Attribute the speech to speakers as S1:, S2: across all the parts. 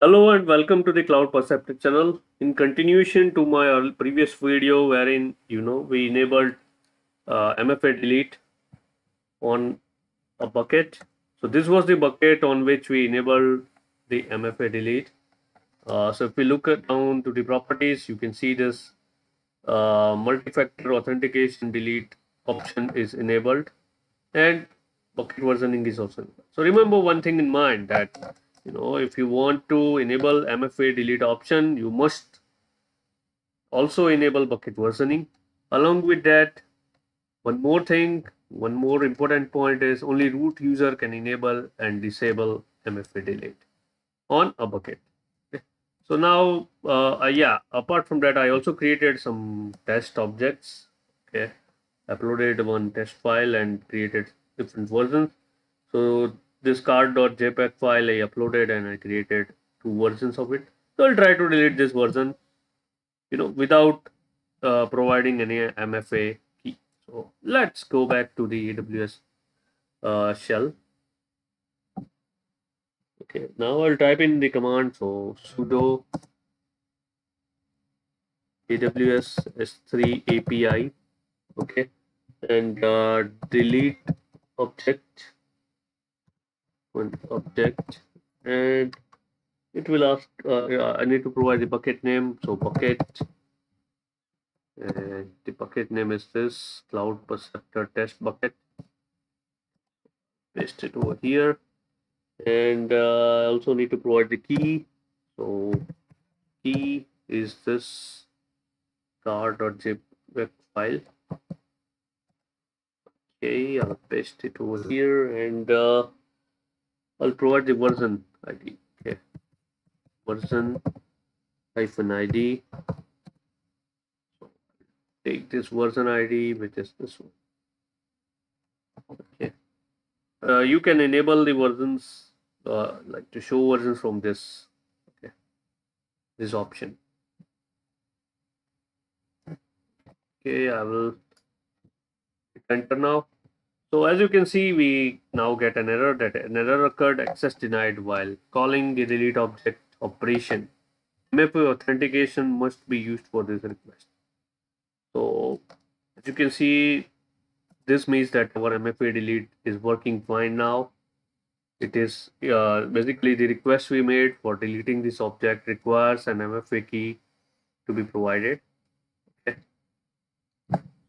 S1: Hello and welcome to the Cloud Perceptor channel. In continuation to my previous video wherein you know we enabled uh, MFA delete on a bucket. So this was the bucket on which we enabled the MFA delete. Uh, so if we look at down to the properties, you can see this uh, multi-factor authentication delete option is enabled and bucket versioning is also enabled. So remember one thing in mind that you know if you want to enable MFA delete option, you must also enable bucket versioning. Along with that, one more thing, one more important point is only root user can enable and disable MFA delete on a bucket. So now, uh, uh, yeah, apart from that, I also created some test objects. Okay, uploaded one test file and created different versions. So this card.jpg file I uploaded and I created two versions of it. So I'll try to delete this version, you know, without uh, providing any MFA key. So let's go back to the AWS uh, shell. Okay, now I'll type in the command. So sudo AWS S3 API. Okay, and uh, delete object one object and it will ask uh, I need to provide the bucket name. So bucket and the bucket name is this cloud perceptor test bucket. Paste it over here. And uh, also need to provide the key. So key is this car.jpg file. Okay I'll paste it over here and uh, I'll provide the version ID okay? Version hyphen ID so take this version ID which is this one okay? Uh, you can enable the versions uh, like to show versions from this okay? This option. Okay I will hit enter now so as you can see we now get an error that an error occurred access denied while calling the delete object operation. MFA authentication must be used for this request. So as you can see this means that our MFA delete is working fine now. It is uh, basically the request we made for deleting this object requires an MFA key to be provided. Okay.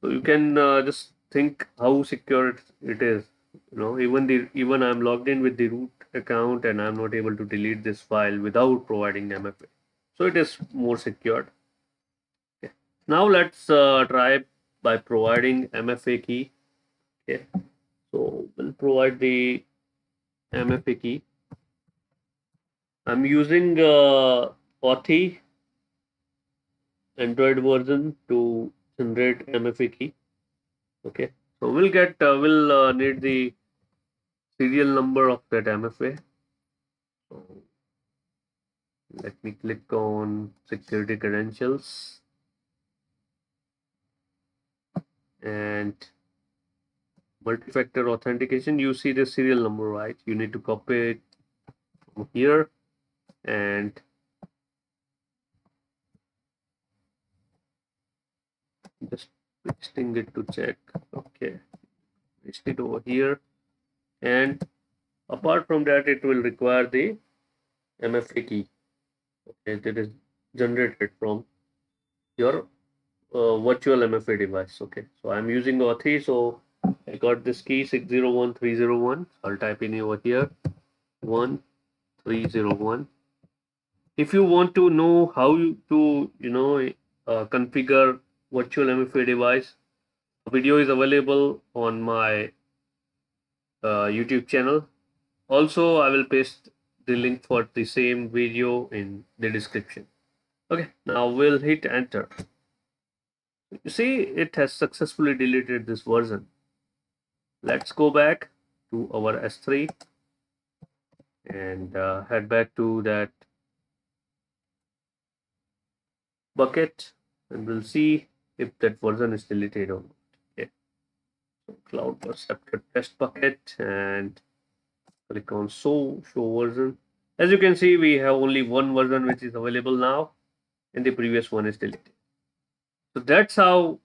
S1: So you can uh, just think how secure it, is you know even the even i'm logged in with the root account and i'm not able to delete this file without providing mfa so it is more secured. Okay. Now let's uh, try by providing mfa key. Okay. So we'll provide the mfa key. I'm using uh, Authy android version to generate mfa key okay. So we'll get uh, we'll uh, need the serial number of that mfa so let me click on security credentials. And multi-factor authentication you see the serial number right? You need to copy it from here. And just pasting it to check. Okay. Paste it over here. And apart from that it will require the mfa key. Okay that is generated from your uh, virtual mfa device. Okay so i'm using Authy so i got this key 601301 i'll type in over here. 1301 if you want to know how you to you know uh, configure virtual MFA device. Video is available on my uh, YouTube channel. Also, I will paste the link for the same video in the description. Okay, now we'll hit enter. You see, it has successfully deleted this version. Let's go back to our S3 and uh, head back to that bucket and we'll see if that version is deleted or not. Okay. So cloud perceptor test bucket and click on show show version as you can see we have only one version which is available now and the previous one is deleted so that's how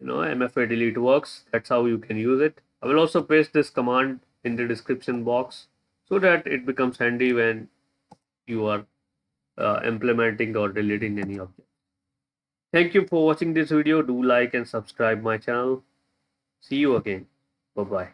S1: you know mfa delete works that's how you can use it i will also paste this command in the description box so that it becomes handy when you are uh, implementing or deleting any object thank you for watching this video. Do like and subscribe my channel. See you again. Bye bye